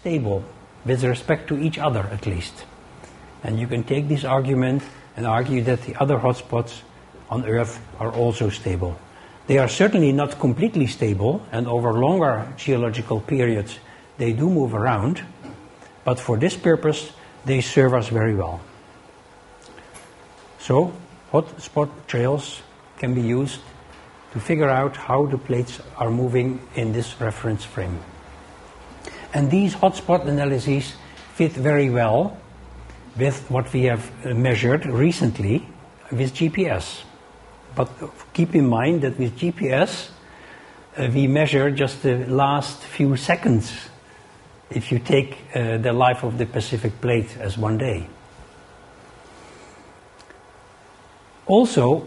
stable with respect to each other at least. And you can take this argument and argue that the other hotspots on Earth are also stable. They are certainly not completely stable, and over longer geological periods they do move around, but for this purpose they serve us very well. So, hotspot trails can be used to figure out how the plates are moving in this reference frame. And these hotspot analyses fit very well with what we have measured recently with GPS. But keep in mind that with GPS, uh, we measure just the last few seconds if you take uh, the life of the Pacific plate as one day. Also,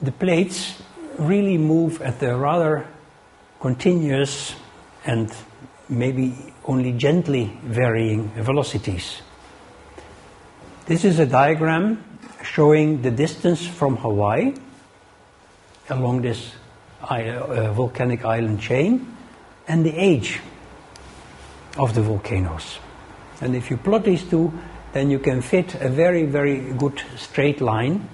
the plates really move at a rather continuous and maybe only gently varying velocities. This is a diagram showing the distance from Hawaii along this uh, volcanic island chain and the age of the volcanoes. And if you plot these two, then you can fit a very, very good straight line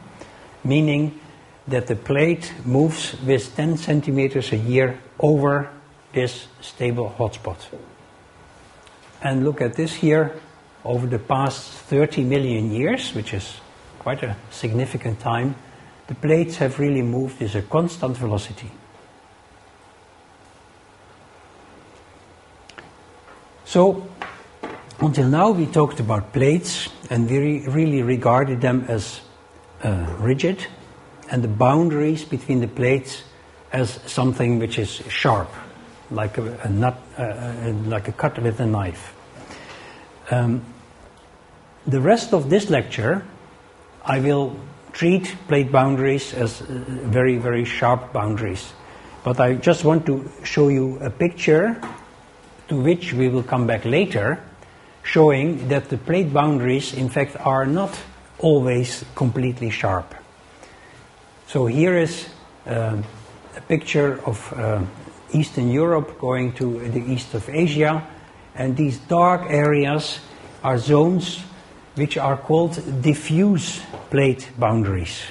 meaning that the plate moves with 10 centimeters a year over this stable hotspot. And look at this here over the past 30 million years, which is quite a significant time, the plates have really moved with a constant velocity. So, until now we talked about plates and we really regarded them as uh, rigid and the boundaries between the plates as something which is sharp, like a, a nut, uh, uh, like a cut with a knife. Um, the rest of this lecture, I will treat plate boundaries as uh, very, very sharp boundaries. But I just want to show you a picture to which we will come back later, showing that the plate boundaries, in fact, are not always completely sharp. So here is uh, a picture of uh, Eastern Europe going to the east of Asia, and these dark areas are zones which are called diffuse plate boundaries.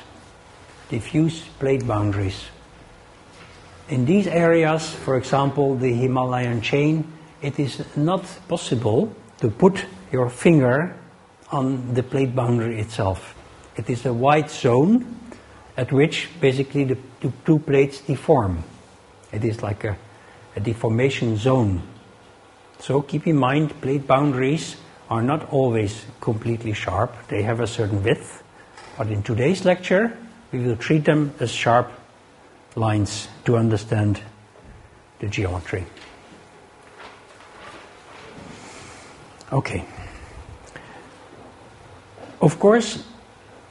Diffuse plate boundaries. In these areas, for example, the Himalayan chain, it is not possible to put your finger on the plate boundary itself. It is a white zone at which basically the two, two plates deform. It is like a, a deformation zone. So keep in mind, plate boundaries are not always completely sharp. They have a certain width. But in today's lecture, we will treat them as sharp lines to understand the geometry. Okay. Of course,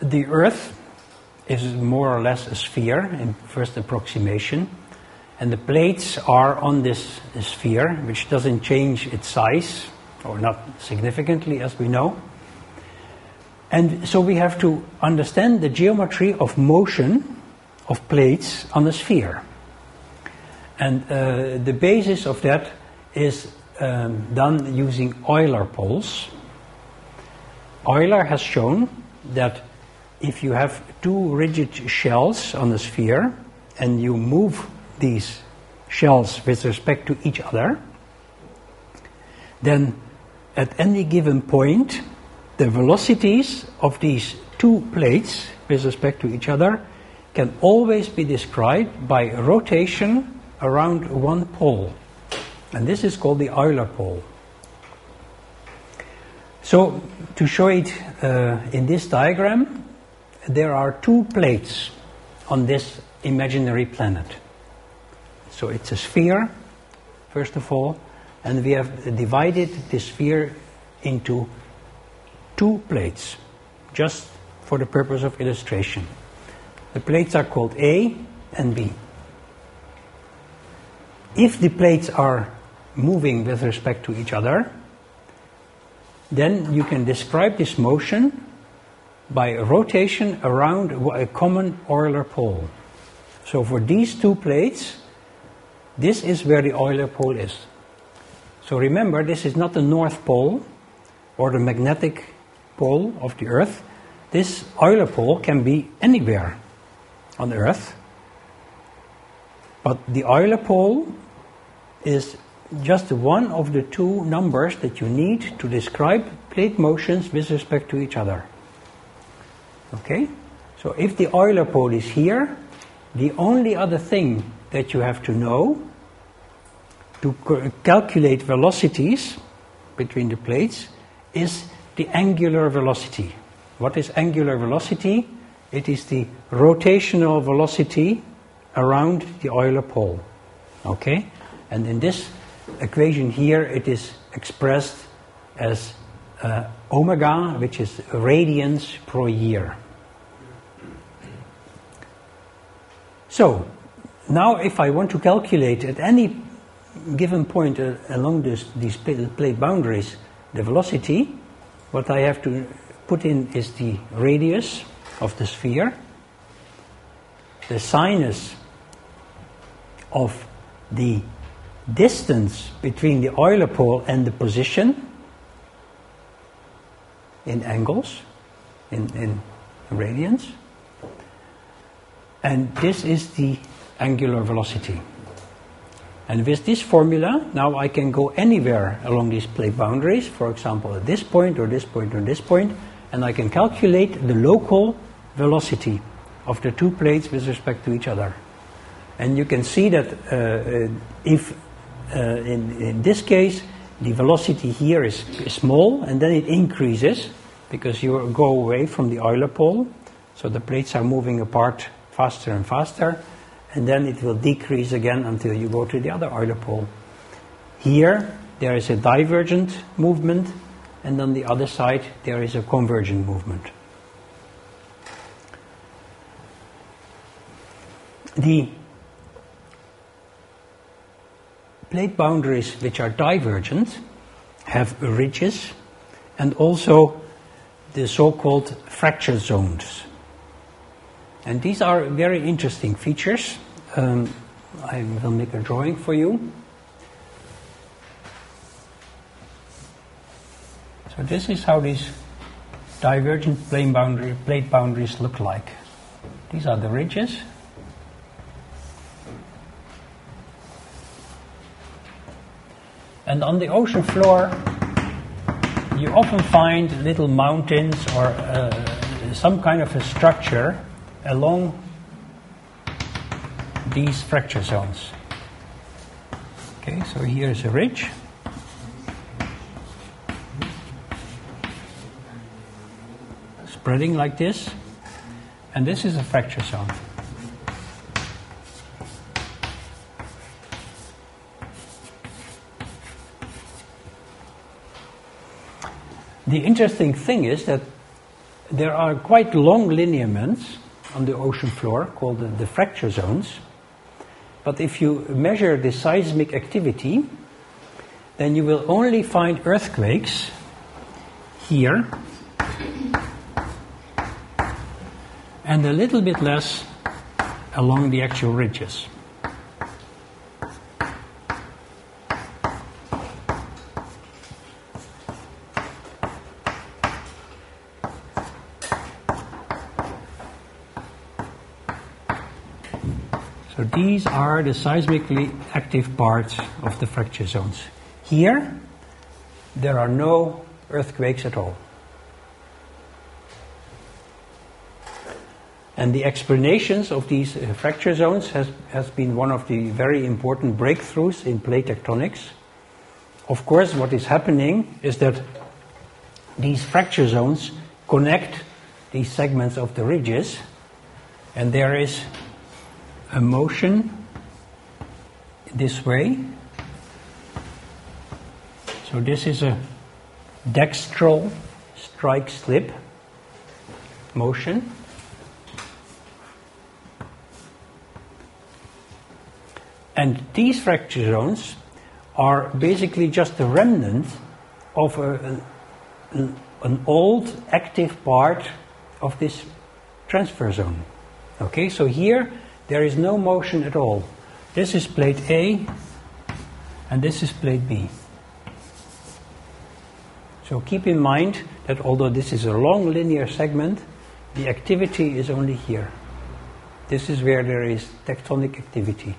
the Earth is more or less a sphere in first approximation, and the plates are on this sphere, which doesn't change its size, or not significantly as we know. And so we have to understand the geometry of motion of plates on a sphere. And uh, the basis of that is um, done using Euler poles. Euler has shown that if you have two rigid shells on a sphere and you move these shells with respect to each other, then at any given point, the velocities of these two plates with respect to each other can always be described by rotation around one pole. And this is called the Euler pole. So, to show it uh, in this diagram, there are two plates on this imaginary planet. So, it's a sphere, first of all, and we have divided the sphere into two plates, just for the purpose of illustration. The plates are called A and B. If the plates are moving with respect to each other, then you can describe this motion by rotation around a common Euler pole. So for these two plates, this is where the Euler pole is. So remember, this is not the North Pole or the magnetic pole of the Earth. This Euler pole can be anywhere on Earth. But the Euler pole is just one of the two numbers that you need to describe plate motions with respect to each other. Okay? So if the Euler pole is here, the only other thing that you have to know to calculate velocities between the plates is the angular velocity. What is angular velocity? It is the rotational velocity around the Euler pole. Okay? And in this equation here, it is expressed as uh, omega, which is radians per year. So, now if I want to calculate at any given point uh, along this, these plate boundaries the velocity, what I have to put in is the radius of the sphere, the sinus of the distance between the Euler pole and the position in angles, in, in radians. And this is the angular velocity. And with this formula, now I can go anywhere along these plate boundaries, for example, at this point or this point or this point, and I can calculate the local velocity of the two plates with respect to each other. And you can see that uh, uh if uh, in, in this case the velocity here is, is small and then it increases because you go away from the Euler pole, so the plates are moving apart faster and faster and then it will decrease again until you go to the other Euler pole. Here there is a divergent movement, and on the other side there is a convergent movement. The plate boundaries which are divergent have ridges and also the so called fracture zones. And these are very interesting features um, I will make a drawing for you. So this is how these divergent plane boundary, plate boundaries look like. These are the ridges. And on the ocean floor, you often find little mountains or uh, some kind of a structure along these fracture zones. Okay, so here is a ridge. Spreading like this, and this is a fracture zone. The interesting thing is that there are quite long lineaments on the ocean floor called the, the fracture zones but if you measure the seismic activity, then you will only find earthquakes here and a little bit less along the actual ridges. These are the seismically active parts of the fracture zones. Here, there are no earthquakes at all. And the explanations of these uh, fracture zones has, has been one of the very important breakthroughs in plate tectonics. Of course, what is happening is that these fracture zones connect these segments of the ridges, and there is a motion this way. So this is a dextral strike slip motion. And these fracture zones are basically just a remnant of a, an, an old active part of this transfer zone. Okay, so here there is no motion at all. This is plate A, and this is plate B. So keep in mind that although this is a long linear segment, the activity is only here. This is where there is tectonic activity.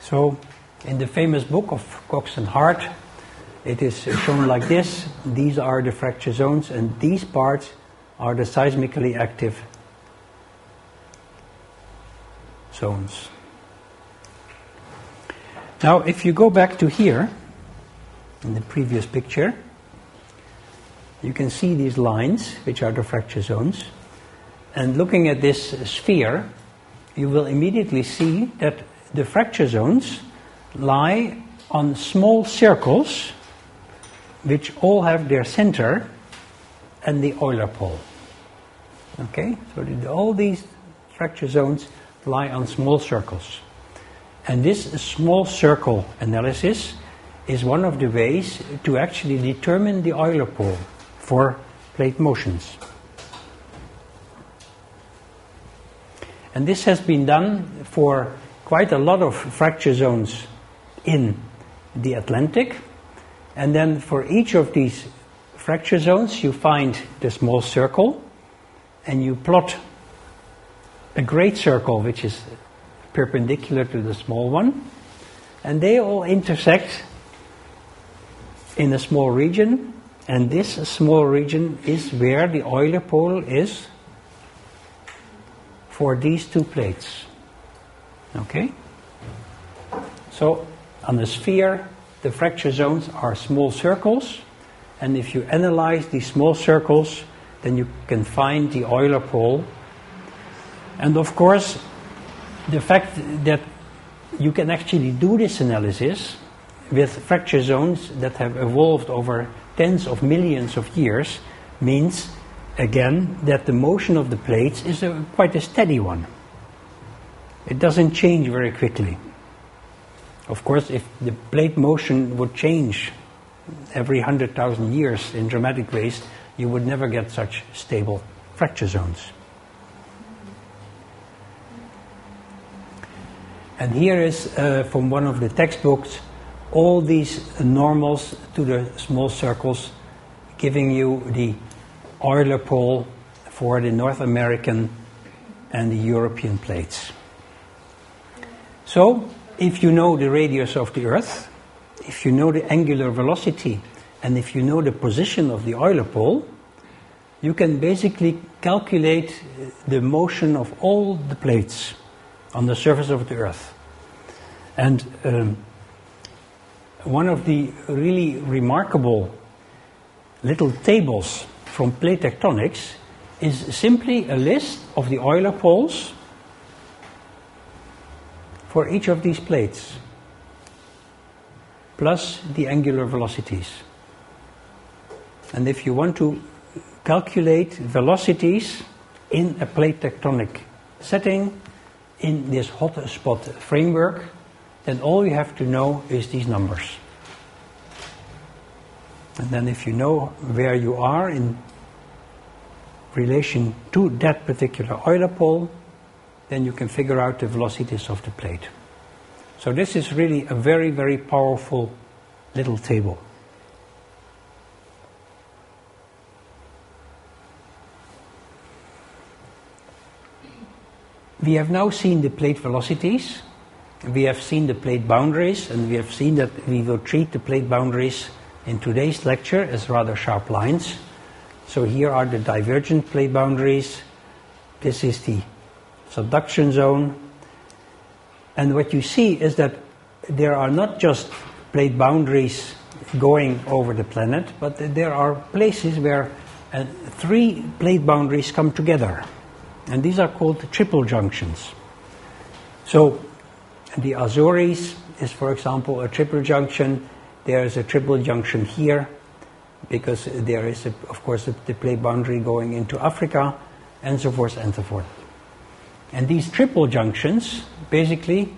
So, in the famous book of Cox and Hart, it is shown like this. These are the fracture zones, and these parts are the seismically active zones. Now, if you go back to here, in the previous picture, you can see these lines, which are the fracture zones. And looking at this sphere, you will immediately see that the fracture zones lie on small circles, which all have their center and the Euler pole. Okay, so all these fracture zones lie on small circles. And this small circle analysis is one of the ways to actually determine the Euler pole for plate motions. And this has been done for quite a lot of fracture zones in the Atlantic. And then for each of these fracture zones, you find the small circle and you plot a great circle which is perpendicular to the small one. And they all intersect in a small region and this small region is where the Euler pole is for these two plates. Okay? So, on the sphere, the fracture zones are small circles, and if you analyze these small circles, then you can find the Euler pole. And of course, the fact that you can actually do this analysis with fracture zones that have evolved over tens of millions of years means, again, that the motion of the plates is a, quite a steady one. It doesn't change very quickly. Of course, if the plate motion would change every 100,000 years in dramatic ways, you would never get such stable fracture zones. And here is uh, from one of the textbooks all these normals to the small circles, giving you the Euler pole for the North American and the European plates. So, if you know the radius of the Earth, if you know the angular velocity, and if you know the position of the Euler pole, you can basically calculate the motion of all the plates on the surface of the Earth. And um, one of the really remarkable little tables from plate tectonics is simply a list of the Euler poles for each of these plates, plus the angular velocities. And if you want to calculate velocities in a plate tectonic setting in this hotspot framework, then all you have to know is these numbers. And then if you know where you are in relation to that particular Euler pole, then you can figure out the velocities of the plate. So this is really a very, very powerful little table. We have now seen the plate velocities we have seen the plate boundaries, and we have seen that we will treat the plate boundaries in today's lecture as rather sharp lines. So here are the divergent plate boundaries. This is the subduction zone. And what you see is that there are not just plate boundaries going over the planet, but there are places where uh, three plate boundaries come together. And these are called triple junctions. So the Azores is, for example, a triple junction. There is a triple junction here because there is, a, of course, a, the plate boundary going into Africa, and so forth and so forth. And these triple junctions basically